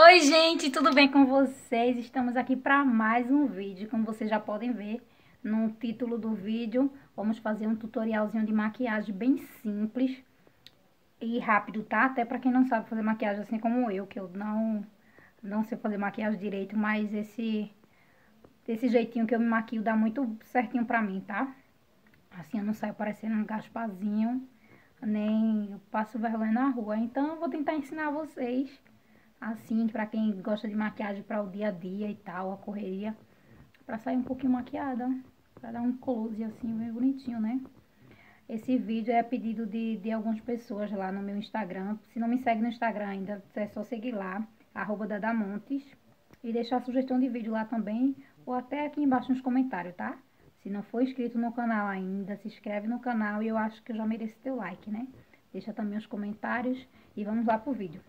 Oi, gente, tudo bem com vocês? Estamos aqui para mais um vídeo. Como vocês já podem ver no título do vídeo, vamos fazer um tutorialzinho de maquiagem bem simples e rápido, tá? Até para quem não sabe fazer maquiagem assim como eu, que eu não, não sei fazer maquiagem direito, mas esse, esse jeitinho que eu me maquio dá muito certinho pra mim, tá? Assim eu não saio parecendo um gaspazinho, nem eu passo vergonha na rua. Então eu vou tentar ensinar vocês assim, para quem gosta de maquiagem para o dia a dia e tal, a correria, para sair um pouquinho maquiada, para dar um close assim, bem bonitinho, né? Esse vídeo é pedido de, de algumas pessoas lá no meu Instagram. Se não me segue no Instagram ainda, é só seguir lá, arroba Dadamontes. E deixar sugestão de vídeo lá também, ou até aqui embaixo nos comentários, tá? Se não for inscrito no canal ainda, se inscreve no canal e eu acho que eu já mereço teu like, né? Deixa também os comentários e vamos lá pro vídeo.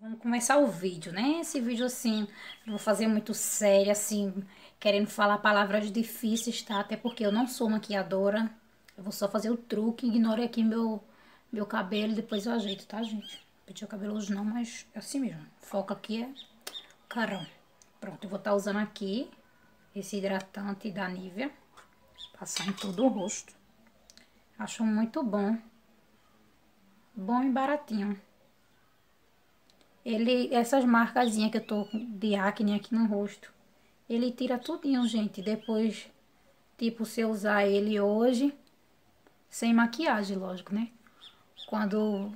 Vamos começar o vídeo, né? Esse vídeo, assim, não vou fazer muito sério, assim, querendo falar palavras difíceis, tá? Até porque eu não sou maquiadora. Eu vou só fazer o truque, ignore aqui meu, meu cabelo, depois eu ajeito, tá, gente? Pedi o cabelo hoje não, mas é assim mesmo. Foca aqui é carão. Pronto, eu vou estar tá usando aqui esse hidratante da Nivea. Passar em todo o rosto. Acho muito bom. Bom e baratinho. Ele, essas marcazinhas que eu tô de acne aqui no rosto, ele tira tudinho, gente. Depois, tipo, se eu usar ele hoje, sem maquiagem, lógico, né? Quando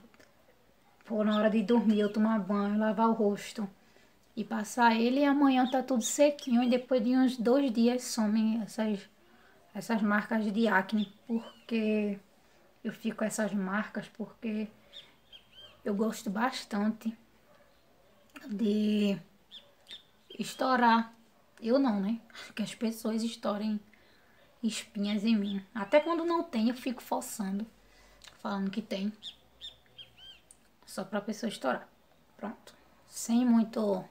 for na hora de dormir, eu tomar banho, lavar o rosto e passar ele, amanhã tá tudo sequinho e depois de uns dois dias somem essas, essas marcas de acne, porque eu fico com essas marcas, porque eu gosto bastante de estourar. Eu não, né? Que as pessoas estourem espinhas em mim. Até quando não tem, eu fico forçando. Falando que tem. Só pra pessoa estourar. Pronto. Sem muito...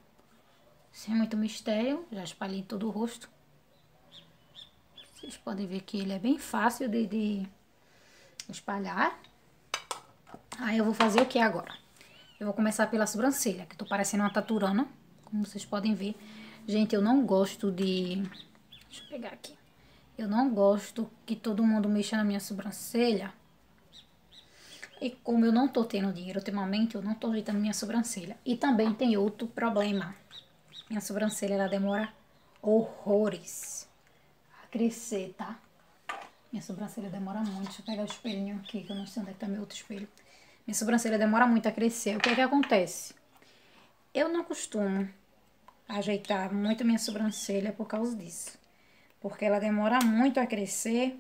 Sem muito mistério. Já espalhei todo o rosto. Vocês podem ver que ele é bem fácil de, de espalhar. Aí eu vou fazer o que agora? Eu vou começar pela sobrancelha, que eu tô parecendo uma taturana, como vocês podem ver. Gente, eu não gosto de... Deixa eu pegar aqui. Eu não gosto que todo mundo mexa na minha sobrancelha. E como eu não tô tendo dinheiro ultimamente, eu não tô ajeitando minha sobrancelha. E também tem outro problema. Minha sobrancelha, ela demora horrores a crescer, tá? Minha sobrancelha demora muito. Deixa eu pegar o espelhinho aqui, que eu não sei onde é que tá meu outro espelho. Minha sobrancelha demora muito a crescer. O que é que acontece? Eu não costumo ajeitar muito minha sobrancelha por causa disso. Porque ela demora muito a crescer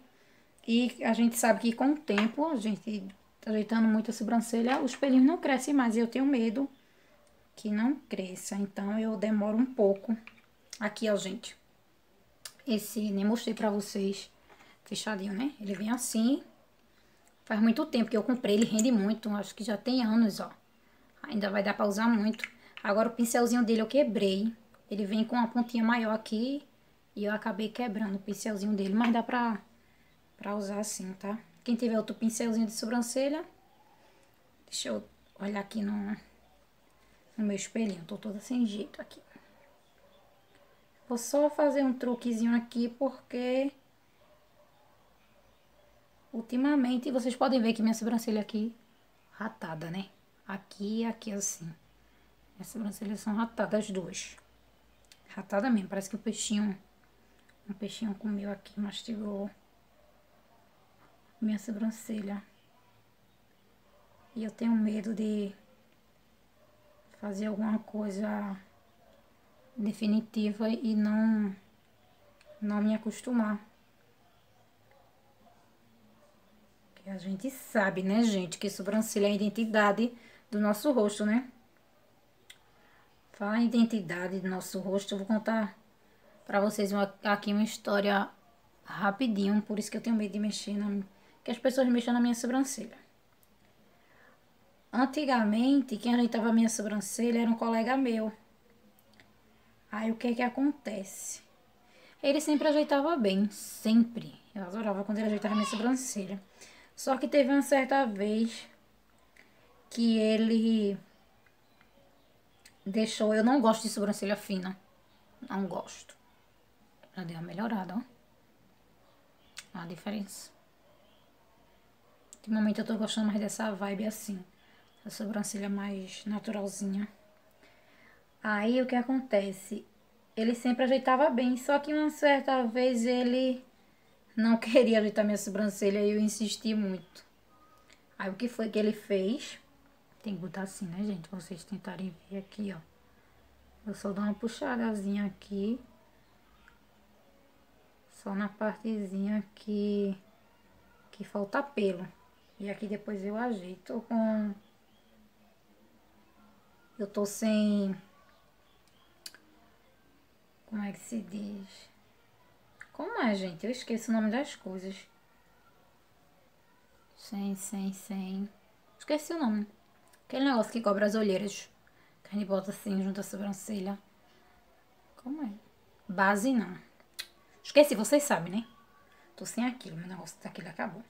e a gente sabe que com o tempo, a gente ajeitando muito a sobrancelha, os pelinhos não crescem mais. E eu tenho medo que não cresça. Então eu demoro um pouco. Aqui, ó, gente. Esse, nem mostrei pra vocês fechadinho, né? Ele vem assim Faz muito tempo que eu comprei, ele rende muito, acho que já tem anos, ó. Ainda vai dar pra usar muito. Agora o pincelzinho dele eu quebrei. Ele vem com uma pontinha maior aqui e eu acabei quebrando o pincelzinho dele, mas dá pra, pra usar assim, tá? Quem tiver outro pincelzinho de sobrancelha, deixa eu olhar aqui no, no meu espelhinho. Tô toda sem jeito aqui. Vou só fazer um truquezinho aqui porque Ultimamente, vocês podem ver que minha sobrancelha aqui ratada, né? Aqui e aqui assim. Minhas sobrancelhas são ratadas as duas. Ratada mesmo, parece que o peixinho... Um peixinho comeu aqui, mastigou minha sobrancelha. E eu tenho medo de fazer alguma coisa definitiva e não, não me acostumar. A gente sabe, né, gente, que sobrancelha é a identidade do nosso rosto, né? Fala a identidade do nosso rosto, eu vou contar pra vocês uma, aqui uma história rapidinho, por isso que eu tenho medo de mexer, na, que as pessoas mexam na minha sobrancelha. Antigamente, quem ajeitava a minha sobrancelha era um colega meu. Aí, o que que acontece? Ele sempre ajeitava bem, sempre. Eu adorava quando ele ajeitava a minha sobrancelha. Só que teve uma certa vez que ele deixou... Eu não gosto de sobrancelha fina. Não gosto. Já deu uma melhorada, ó. Olha a diferença. De momento eu tô gostando mais dessa vibe assim. A sobrancelha mais naturalzinha. Aí o que acontece? Ele sempre ajeitava bem, só que uma certa vez ele não queria ajeitar minha sobrancelha e eu insisti muito. Aí o que foi que ele fez? Tem que botar assim, né, gente? Vocês tentarem ver aqui, ó. Eu só dou uma puxadazinha aqui. Só na partezinha aqui que falta pelo. E aqui depois eu ajeito com... Eu tô sem... Como é que se diz? Como é, gente? Eu esqueço o nome das coisas. Sem, sem, sem. Esqueci o nome. Aquele negócio que cobra as olheiras. Que a gente bota assim junto à sobrancelha. Como é? Base não. Esqueci, vocês sabem, né? Tô sem aquilo, meu negócio daquele acabou.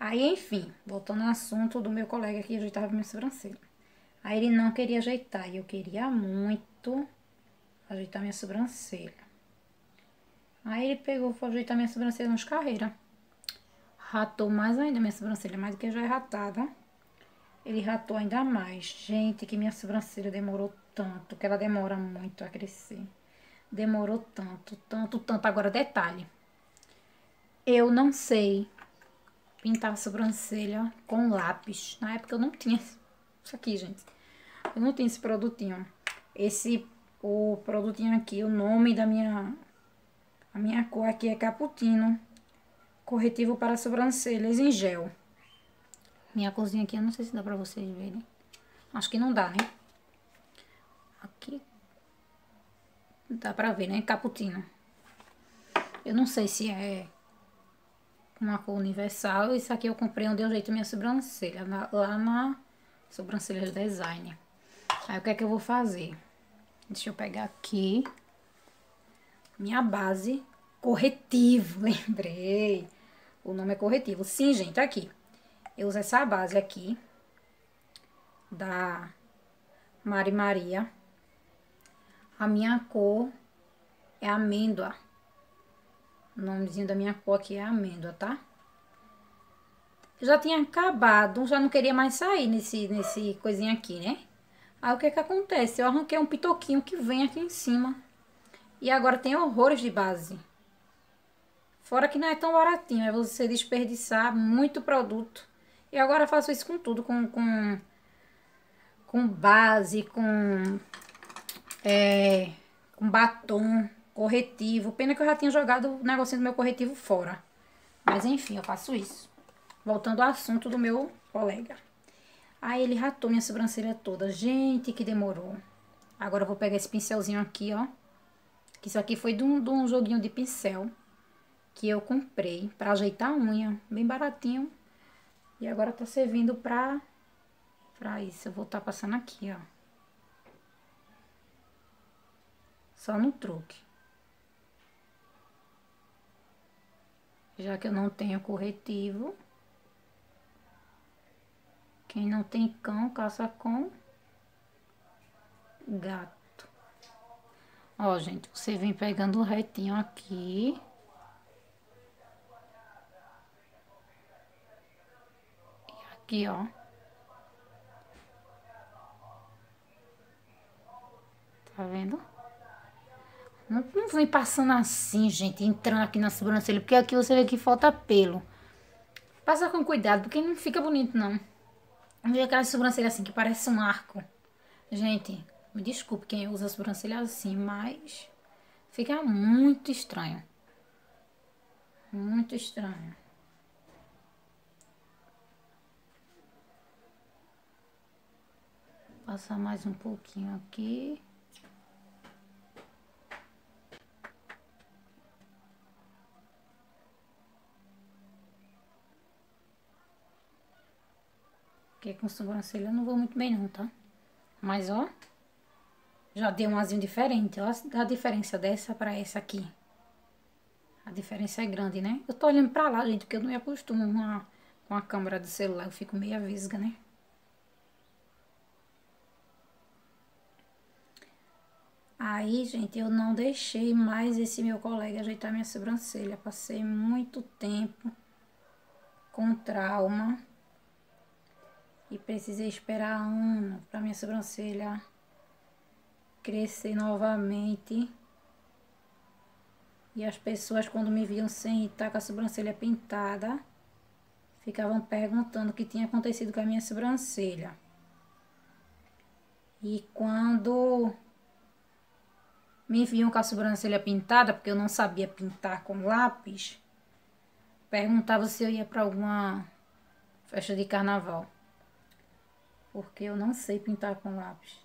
Aí, enfim, voltando ao assunto do meu colega que ajeitava minha sobrancelha. Aí ele não queria ajeitar e eu queria muito ajeitar minha sobrancelha. Aí ele pegou, foi ajeitar minha sobrancelha nos carreira. Ratou mais ainda minha sobrancelha, mais do que já é ratada. Ele ratou ainda mais. Gente, que minha sobrancelha demorou tanto, que ela demora muito a crescer. Demorou tanto, tanto, tanto. Agora, detalhe. Eu não sei pintar a sobrancelha com lápis. Na época eu não tinha isso aqui, gente. Eu não tinha esse produtinho. Esse, o produtinho aqui, o nome da minha a minha cor aqui é cappuccino. Corretivo para sobrancelhas em gel. Minha corzinha aqui, eu não sei se dá pra vocês verem. Acho que não dá, né? Aqui. Dá pra ver, né? Cappuccino. Eu não sei se é uma cor universal. Isso aqui eu comprei onde eu jeito minha sobrancelha. lá na sobrancelha design. Aí o que é que eu vou fazer? Deixa eu pegar aqui minha base corretivo, lembrei. O nome é corretivo. Sim, gente, aqui. Eu uso essa base aqui da Mari Maria. A minha cor é amêndoa. O nomezinho da minha cor aqui é amêndoa, tá? Eu já tinha acabado, já não queria mais sair nesse, nesse coisinha aqui, né? Aí o que que acontece? Eu arranquei um pitoquinho que vem aqui em cima. E agora tem horrores de base. Fora que não é tão baratinho, é você desperdiçar muito produto. E agora faço isso com tudo, com, com, com base, com, é, com batom, corretivo. Pena que eu já tinha jogado o negocinho do meu corretivo fora. Mas enfim, eu faço isso. Voltando ao assunto do meu colega. Aí ele ratou minha sobrancelha toda. Gente, que demorou. Agora eu vou pegar esse pincelzinho aqui, ó. Que isso aqui foi de um, de um joguinho de pincel que eu comprei para ajeitar a unha, bem baratinho. E agora tá servindo pra, pra isso. Eu vou estar tá passando aqui, ó. Só no truque. Já que eu não tenho corretivo. Quem não tem cão, caça com gato. Ó, gente, você vem pegando retinho aqui. E aqui, ó. Tá vendo? Não, não vem passando assim, gente, entrando aqui na sobrancelha, porque aqui você vê que falta pelo. Passa com cuidado, porque não fica bonito. Não vê aquela sobrancelha assim, que parece um arco. Gente, me desculpe quem usa sobrancelha assim, mas fica muito estranho. Muito estranho. Passar mais um pouquinho aqui. Porque com sobrancelha eu não vou muito bem não, tá? Mas, ó, já deu um azinho diferente. Olha a diferença dessa para essa aqui. A diferença é grande, né? Eu tô olhando pra lá, gente, porque eu não me acostumo com a, com a câmera do celular. Eu fico meio visga, né? Aí, gente, eu não deixei mais esse meu colega ajeitar minha sobrancelha. Passei muito tempo com trauma e precisei esperar ano para minha sobrancelha crescer novamente. E as pessoas, quando me viam sem estar com a sobrancelha pintada, ficavam perguntando o que tinha acontecido com a minha sobrancelha. E quando me viam com a sobrancelha pintada, porque eu não sabia pintar com lápis, perguntava se eu ia para alguma festa de carnaval. Porque eu não sei pintar com lápis.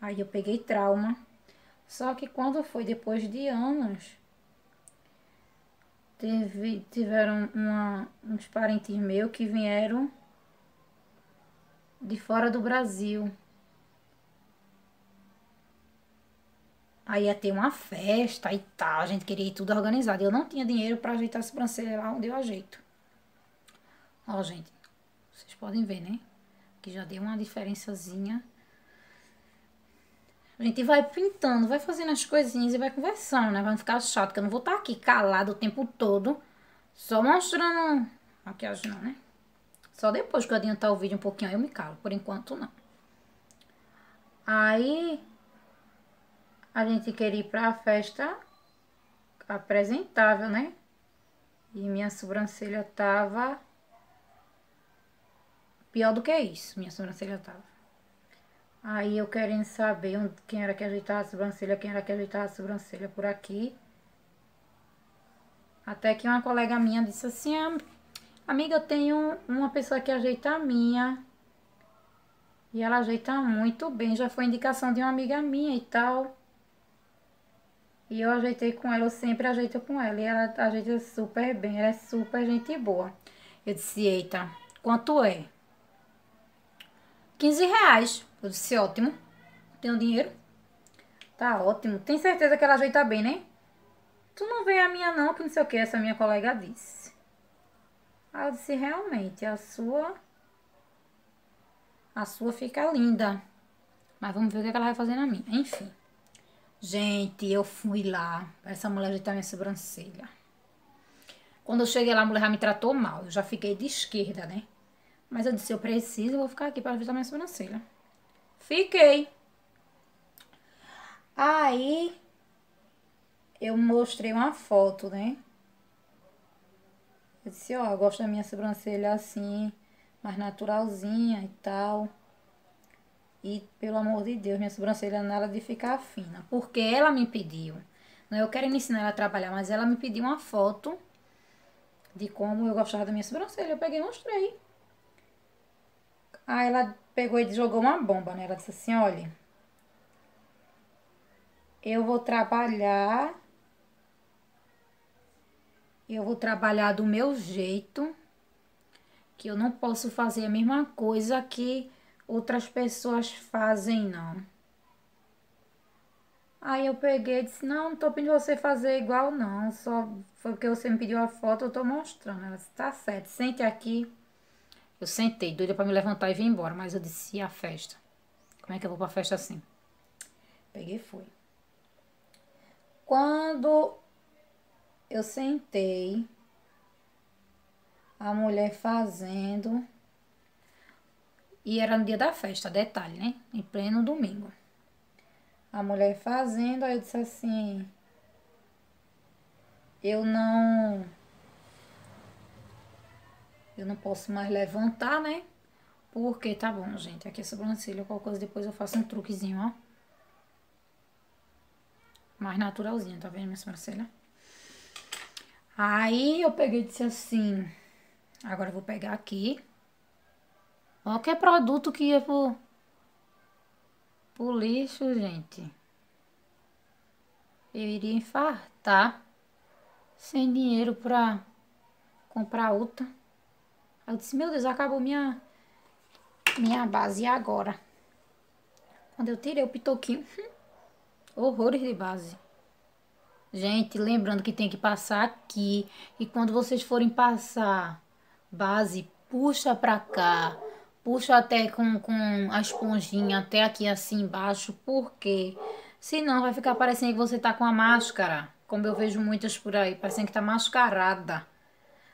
Aí eu peguei trauma. Só que quando foi depois de anos, teve, tiveram uma, uns parentes meus que vieram de fora do Brasil. Aí ia ter uma festa e tal, a gente queria ir tudo organizado. Eu não tinha dinheiro para ajeitar a sobrancelha lá onde eu ajeito. Ó, gente, vocês podem ver, né? Que já deu uma diferençazinha. A gente vai pintando, vai fazendo as coisinhas e vai conversando, né? Vai não ficar chato, porque eu não vou estar tá aqui calado o tempo todo, só mostrando maquiagem não, né? Só depois que eu adiantar o vídeo um pouquinho, eu me calo. Por enquanto, não. Aí, a gente queria ir pra festa apresentável, né? E minha sobrancelha tava pior do que isso. Minha sobrancelha tava. Aí eu querendo saber onde, quem era que ajeitava a sobrancelha, quem era que ajeitava a sobrancelha por aqui. Até que uma colega minha disse assim, amiga, eu tenho uma pessoa que ajeita a minha. E ela ajeita muito bem, já foi indicação de uma amiga minha e tal. E eu ajeitei com ela, eu sempre ajeito com ela. E ela ajeita super bem, ela é super gente boa. Eu disse, eita, quanto é? 15 reais. Eu disse, ótimo. Tenho dinheiro? Tá ótimo. Tem certeza que ela ajeita bem, né? Tu não vê a minha não, que não sei o que essa minha colega disse. Aí eu disse, realmente, a sua... A sua fica linda. Mas vamos ver o que ela vai fazer na minha. Enfim. Gente, eu fui lá pra essa mulher ajeitar minha sobrancelha. Quando eu cheguei lá, a mulher já me tratou mal. Eu já fiquei de esquerda, né? Mas eu disse, eu preciso, eu vou ficar aqui para ajeitar minha sobrancelha. Fiquei. Aí, eu mostrei uma foto, né? Eu disse, ó, gosto da minha sobrancelha assim, mais naturalzinha e tal. E, pelo amor de Deus, minha sobrancelha nada de ficar fina. Porque ela me pediu. Não, eu quero ensinar ela a trabalhar, mas ela me pediu uma foto de como eu gostava da minha sobrancelha. Eu peguei e mostrei. Aí ela pegou e jogou uma bomba, né? Ela disse assim, olha... Eu vou trabalhar... Eu vou trabalhar do meu jeito. Que eu não posso fazer a mesma coisa que outras pessoas fazem, não. Aí eu peguei e disse, não, não tô pedindo você fazer igual, não. Só foi porque você me pediu a foto, eu tô mostrando. Ela disse, tá certo, sente aqui. Eu sentei, doida pra me levantar e vir embora, mas eu disse, e a festa? Como é que eu vou pra festa assim? Peguei e fui. Quando eu sentei, a mulher fazendo e era no dia da festa, detalhe, né? Em pleno domingo. A mulher fazendo, aí eu disse assim: Eu não. Eu não posso mais levantar, né? Porque tá bom, gente. Aqui é sobrancelha, qualquer coisa depois eu faço um truquezinho, ó. Mais naturalzinho, tá vendo minha sobrancelha? Aí eu peguei e disse assim: Agora eu vou pegar aqui Qualquer produto que ia pro, pro lixo, gente. Eu iria infartar sem dinheiro pra comprar outra. Aí eu disse, meu Deus, acabou minha, minha base. E agora? Quando eu tirei o pitoquinho, horrores de base. Gente, lembrando que tem que passar aqui. E quando vocês forem passar base, puxa pra cá puxo até com, com a esponjinha até aqui assim embaixo, porque senão vai ficar parecendo que você tá com a máscara, como eu vejo muitas por aí, parecendo que tá mascarada.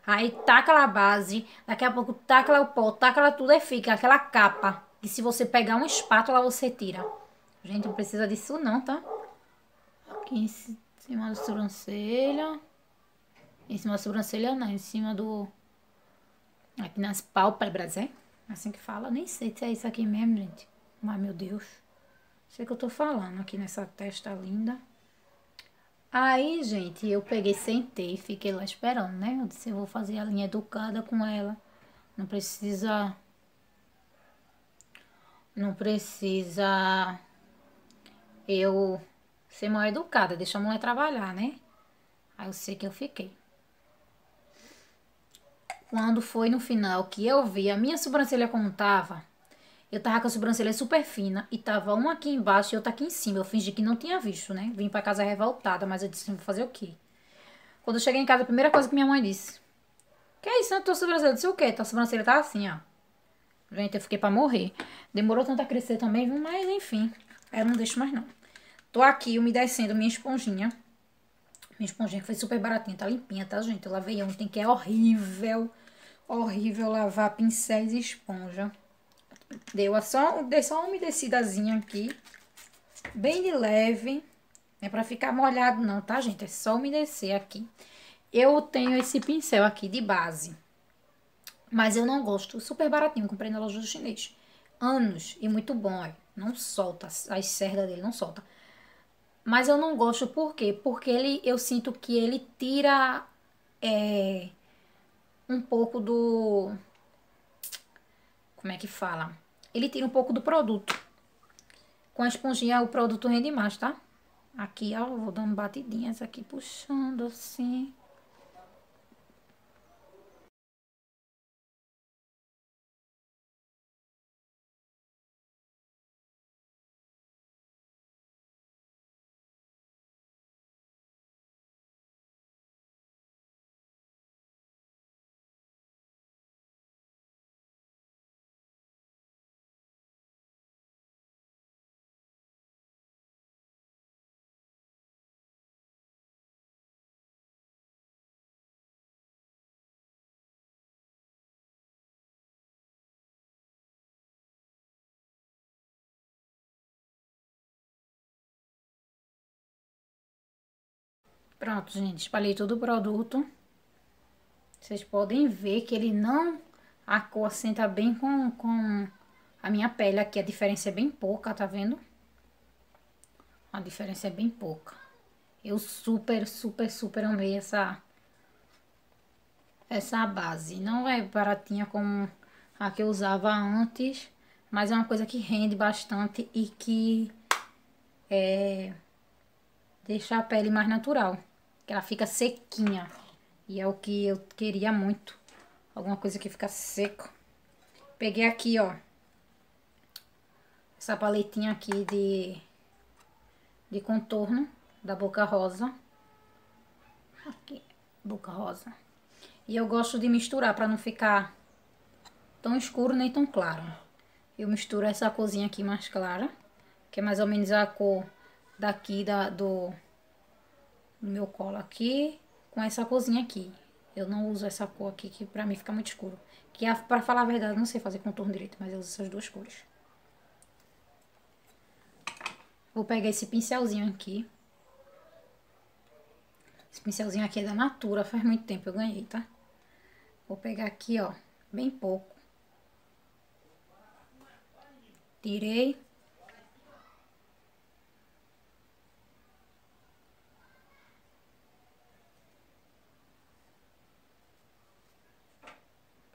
Aí taca lá a base, daqui a pouco taca lá o pó, taca lá tudo e fica aquela capa. E se você pegar uma espátula, você tira. Gente, não precisa disso não, tá? Aqui em cima da sobrancelha. Em cima da sobrancelha não, em cima do... Aqui nas pálpebras, é? Assim que fala. Nem sei se é isso aqui mesmo, gente. Mas, meu Deus. Sei que eu tô falando aqui nessa testa linda. Aí, gente, eu peguei, sentei, fiquei lá esperando, né? Eu disse, eu vou fazer a linha educada com ela. Não precisa... Não precisa eu ser mal educada, deixa a mulher trabalhar, né? Aí eu sei que eu fiquei. Quando foi no final que eu vi a minha sobrancelha como tava, eu tava com a sobrancelha super fina e tava uma aqui embaixo e outra aqui em cima. Eu fingi que não tinha visto, né? Vim pra casa revoltada, mas eu disse, vou fazer o quê? Quando eu cheguei em casa, a primeira coisa que minha mãe disse, que é isso, na tua sobrancelha? Eu disse, o quê? Tua sobrancelha tá assim, ó. Gente, eu fiquei pra morrer. Demorou tanto a crescer também, mas enfim, eu não deixo mais não. Tô aqui umedecendo minha esponjinha. Minha esponjinha que foi super baratinha, tá limpinha, tá, gente? Eu lavei ontem, que é horrível, horrível lavar pincéis e esponja. Deu só, dei só uma umedecidazinha aqui, bem de leve. Não é pra ficar molhado não, tá, gente? É só umedecer aqui. Eu tenho esse pincel aqui de base, mas eu não gosto. Super baratinho, comprei na loja do chinês. Anos e muito bom, ó. Não solta, as cerdas dele não solta. Mas eu não gosto por quê? Porque ele, eu sinto que ele tira é, um pouco do... Como é que fala? Ele tira um pouco do produto. Com a esponjinha o produto rende mais, tá? Aqui, ó, vou dando batidinhas aqui, puxando assim. Pronto, gente, espalhei todo o produto. Vocês podem ver que ele não... A cor senta bem com, com a minha pele aqui. A diferença é bem pouca, tá vendo? A diferença é bem pouca. Eu super, super, super amei essa... Essa base. Não é baratinha como a que eu usava antes. Mas é uma coisa que rende bastante e que... É deixar a pele mais natural. Que ela fica sequinha. E é o que eu queria muito. Alguma coisa que fica seco. Peguei aqui, ó. Essa paletinha aqui de, de contorno da Boca Rosa. Aqui, Boca Rosa. E eu gosto de misturar para não ficar tão escuro nem tão claro. Eu misturo essa corzinha aqui mais clara, que é mais ou menos a cor daqui da, do, do meu colo aqui com essa corzinha aqui. Eu não uso essa cor aqui, que pra mim fica muito escuro. Que, pra falar a verdade, eu não sei fazer contorno direito, mas eu uso essas duas cores. Vou pegar esse pincelzinho aqui. Esse pincelzinho aqui é da Natura, faz muito tempo eu ganhei, tá? Vou pegar aqui, ó, bem pouco. Tirei.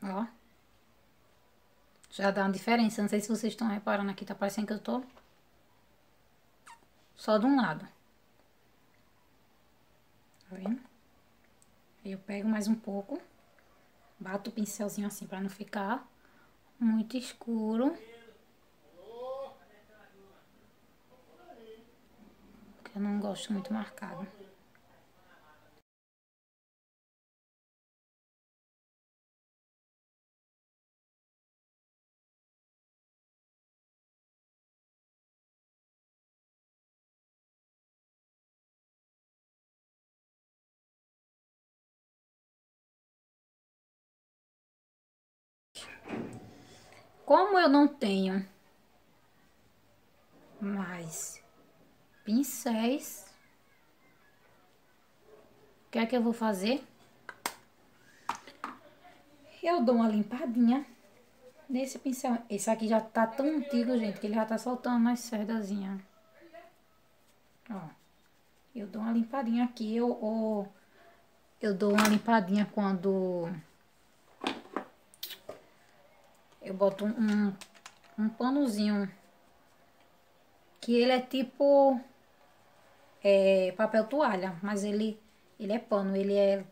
Ó. Já dá uma diferença. Não sei se vocês estão reparando aqui. Tá parecendo que eu tô só de um lado. Tá vendo? Eu pego mais um pouco. Bato o pincelzinho assim pra não ficar muito escuro. Porque eu não gosto muito marcado. Como eu não tenho mais pincéis, o que é que eu vou fazer? Eu dou uma limpadinha nesse pincel. Esse aqui já tá tão antigo, gente, que ele já tá soltando as cerdazinhas. Ó. Eu dou uma limpadinha aqui, eu, eu, eu dou uma limpadinha quando eu boto um, um panozinho que ele é tipo é, papel toalha, mas ele, ele é pano, ele é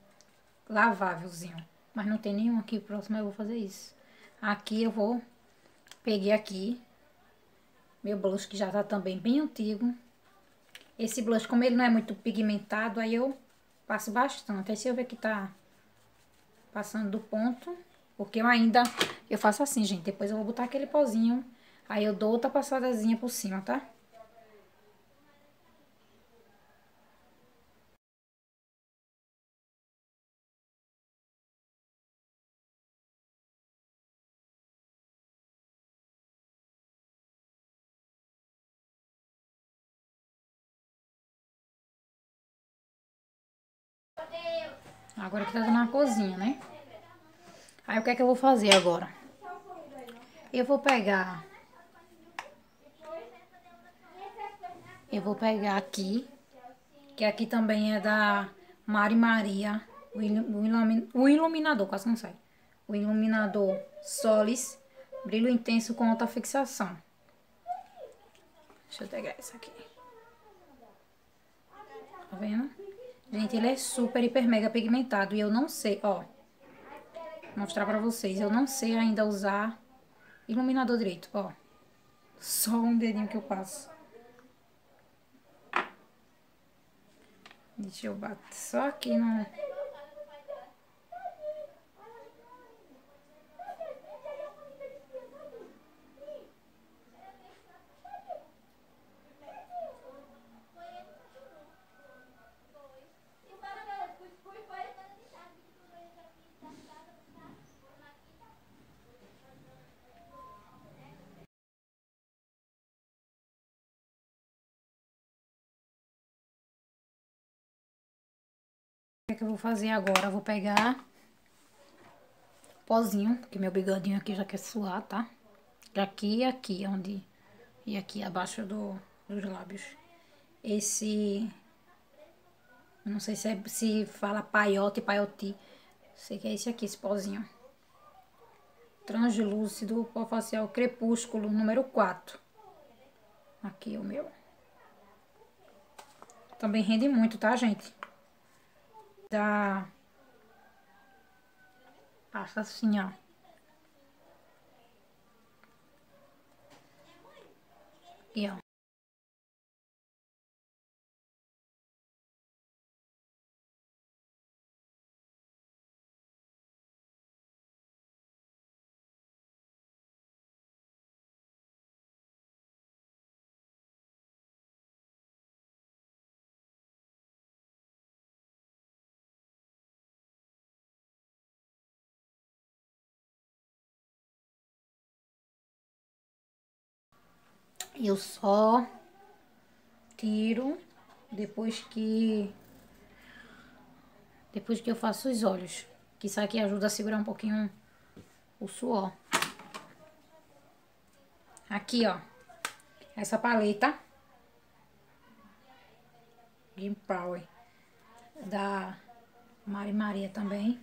lavávelzinho. Mas não tem nenhum aqui próximo, eu vou fazer isso. Aqui eu vou, peguei aqui, meu blush que já tá também bem antigo. Esse blush, como ele não é muito pigmentado, aí eu passo bastante. Aí se eu ver que tá passando do ponto, porque eu ainda, eu faço assim, gente. Depois eu vou botar aquele pozinho, aí eu dou outra passadazinha por cima, tá? Agora que tá na cozinha, né? Aí o que é que eu vou fazer agora? Eu vou pegar... Eu vou pegar aqui, que aqui também é da Mari Maria, o, ilumin, o iluminador, quase não sai. O iluminador Solis, brilho intenso com alta fixação. Deixa eu pegar esse aqui. Tá vendo? Gente, ele é super, hiper, mega pigmentado. E eu não sei, ó. Vou mostrar pra vocês. Eu não sei ainda usar iluminador direito, ó. Só um dedinho que eu passo. Deixa eu bater só aqui no... que, é eu vou fazer agora? Eu vou pegar pozinho, que meu bigodinho aqui já quer suar, tá? Aqui e aqui, onde... E aqui abaixo do, dos lábios. Esse... Não sei se, é, se fala paiote, paioti. Sei que é esse aqui, esse pozinho. Translúcido, pó facial crepúsculo, número 4. Aqui o meu. Também rende muito, tá, gente? Da passa assim, ó. E ó. Eu só tiro depois que depois que eu faço os olhos, que isso aqui ajuda a segurar um pouquinho o suor. Aqui, ó, essa paleta Game Power da Mari Maria também.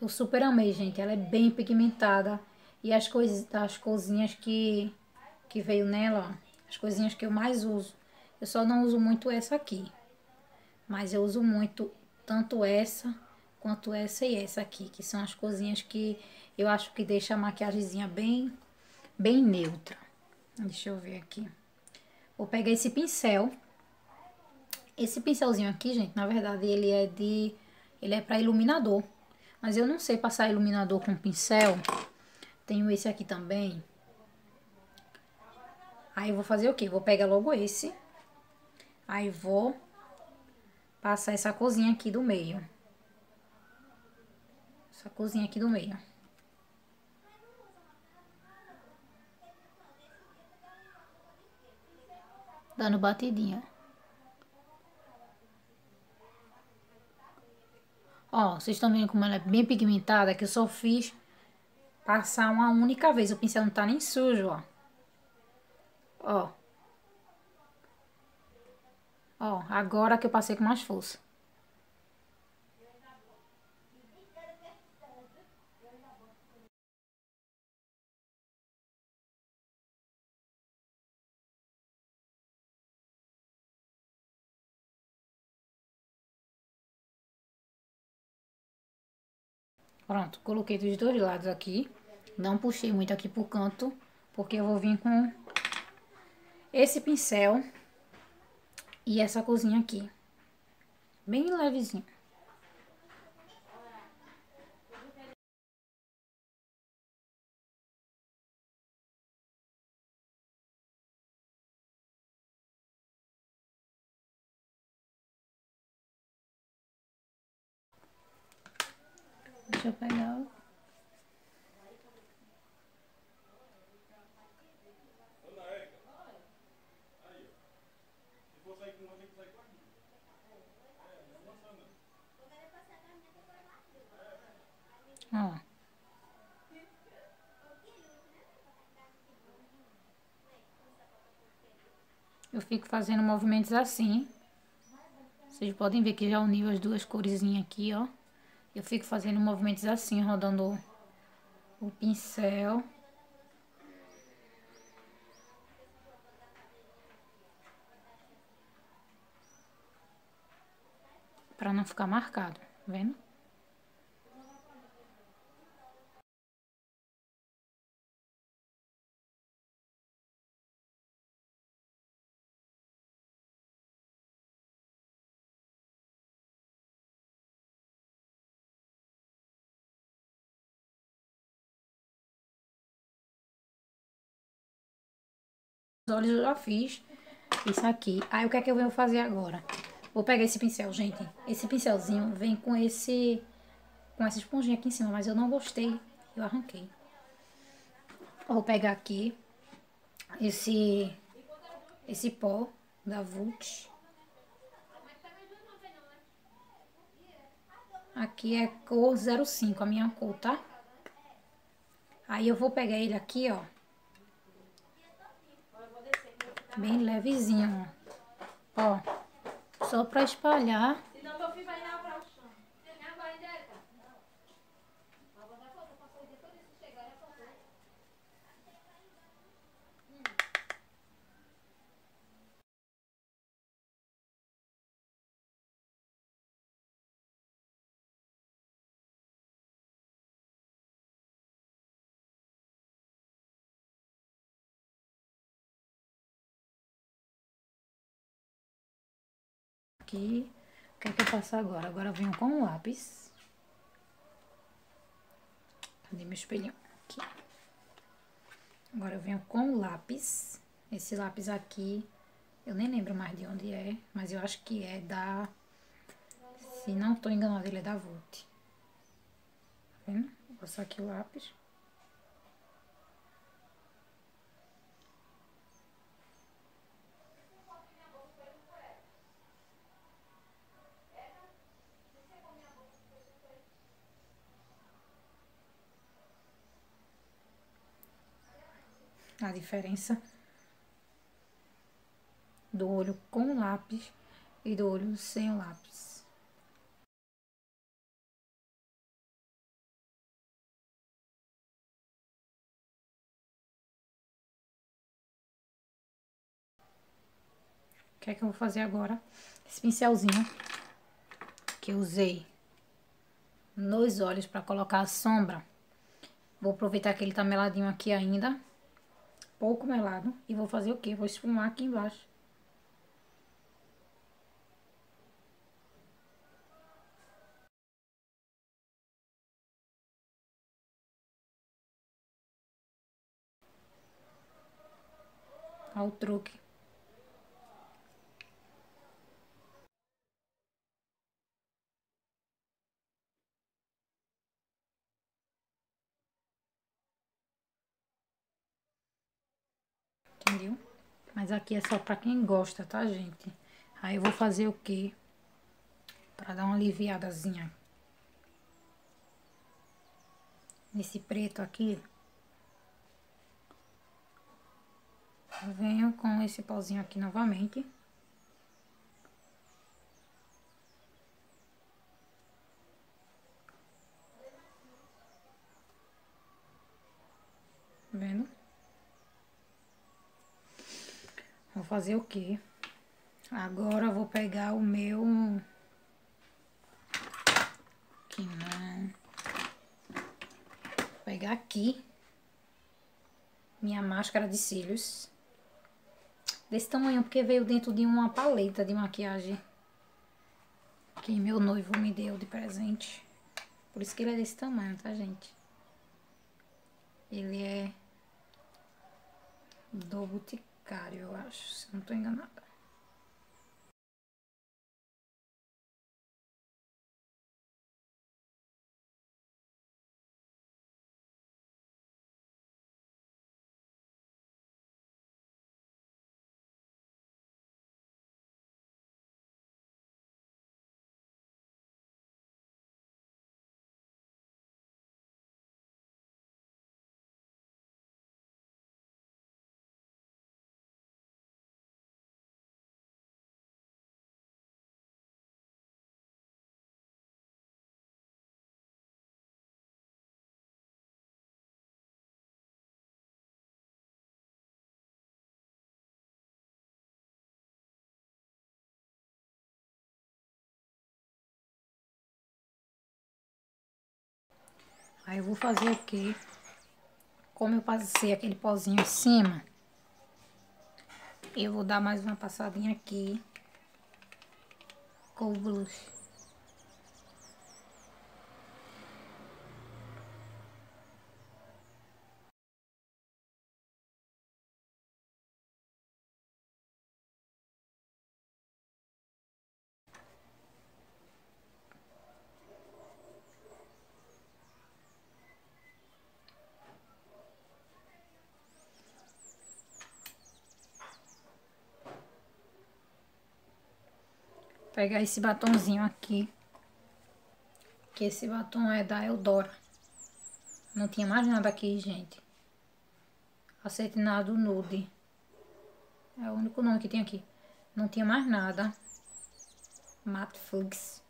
Eu super amei, gente. Ela é bem pigmentada. E as coisas, as coisinhas que, que veio nela, as coisinhas que eu mais uso. Eu só não uso muito essa aqui. Mas eu uso muito tanto essa quanto essa e essa aqui, que são as coisinhas que eu acho que deixa a maquiagemzinha bem, bem neutra. Deixa eu ver aqui. Vou pegar esse pincel. Esse pincelzinho aqui, gente, na verdade, ele é de... Ele é para iluminador. Mas eu não sei passar iluminador com pincel tenho esse aqui também. Aí eu vou fazer o quê? Vou pegar logo esse. Aí vou passar essa corzinha aqui do meio. Essa cozinha aqui do meio. Dando batidinha. Ó, vocês estão vendo como ela é bem pigmentada, que eu só fiz passar uma única vez. O pincel não tá nem sujo, ó. Ó. Ó, agora que eu passei com mais força. Pronto, coloquei dos dois lados aqui. Não puxei muito aqui pro canto, porque eu vou vir com esse pincel e essa cozinha aqui. Bem levezinho. Deixa eu pegar. Ó. Eu fico fazendo movimentos assim. Vocês podem ver que já uniu as duas corzinhas aqui, ó. Eu fico fazendo movimentos assim, rodando o pincel. Pra não ficar marcado, tá vendo? Os olhos eu já fiz isso aqui. Aí o que é que eu venho fazer agora? Vou pegar esse pincel, gente. Esse pincelzinho vem com esse com essa esponjinha aqui em cima, mas eu não gostei. Eu arranquei. Vou pegar aqui esse esse pó da Vult. Aqui é cor 05, a minha cor, tá? Aí eu vou pegar ele aqui, ó. Bem levezinho, ó. Só pra espalhar. Aqui. O que é que eu faço agora? Agora eu venho com o lápis. Cadê meu espelhão? Aqui. Agora eu venho com o lápis. Esse lápis aqui, eu nem lembro mais de onde é, mas eu acho que é da... Se não estou enganada, ele é da Vult. Tá vendo? Vou passar aqui o lápis. A diferença do olho com lápis e do olho sem lápis. O que é que eu vou fazer agora? Esse pincelzinho que eu usei nos olhos para colocar a sombra. Vou aproveitar que ele tá meladinho aqui ainda pouco melado. E vou fazer o quê? Vou esfumar aqui embaixo. Olha o truque. Mas aqui é só pra quem gosta, tá, gente? Aí eu vou fazer o quê? Pra dar uma aliviadazinha. Nesse preto aqui. Venho com esse pauzinho aqui novamente. Vendo? Vou fazer o quê? Agora vou pegar o meu... Aqui não. Vou pegar aqui minha máscara de cílios. Desse tamanho, porque veio dentro de uma paleta de maquiagem que meu noivo me deu de presente. Por isso que ele é desse tamanho, tá, gente? Ele é do Boticário, eu acho, se não tô enganada. Aí eu vou fazer o quê? Como eu passei aquele pozinho em cima, eu vou dar mais uma passadinha aqui com o blush. Pegar esse batonzinho aqui. Que esse batom é da Eudora. Não tinha mais nada aqui, gente. Acetinado Nude. É o único nome que tem aqui. Não tinha mais nada. Matte Flix.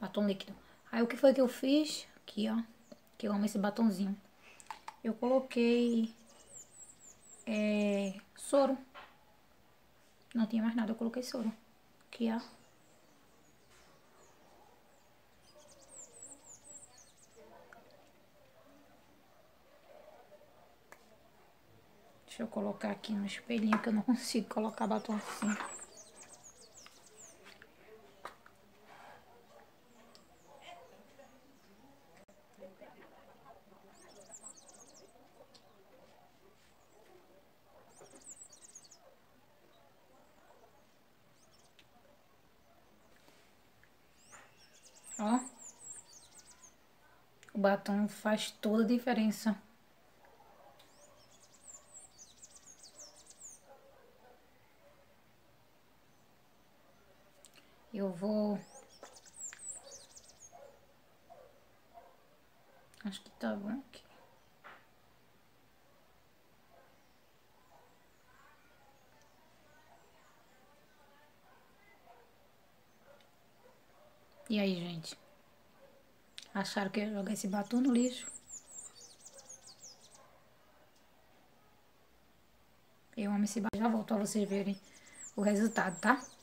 Batom líquido. Aí o que foi que eu fiz? Aqui, ó. Que eu amo esse batonzinho. Eu coloquei... É, soro. Não tinha mais nada, eu coloquei soro. Aqui, ó. Deixa eu colocar aqui no espelhinho que eu não consigo colocar batom assim. Ó. O batom faz toda a diferença. Eu vou... Acho que tá bom aqui. E aí, gente? Acharam que eu ia jogar esse batom no lixo? Eu amo esse batom. Já volto pra vocês verem o resultado, tá?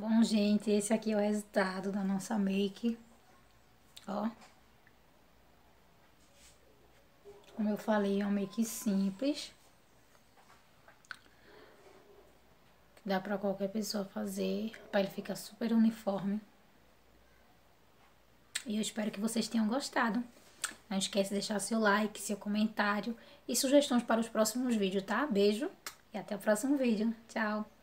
Bom, gente, esse aqui é o resultado da nossa make. Ó. Como eu falei, é uma make simples. Dá pra qualquer pessoa fazer, pra ele ficar super uniforme. E eu espero que vocês tenham gostado. Não esquece de deixar seu like, seu comentário e sugestões para os próximos vídeos, tá? Beijo e até o próximo vídeo. Tchau!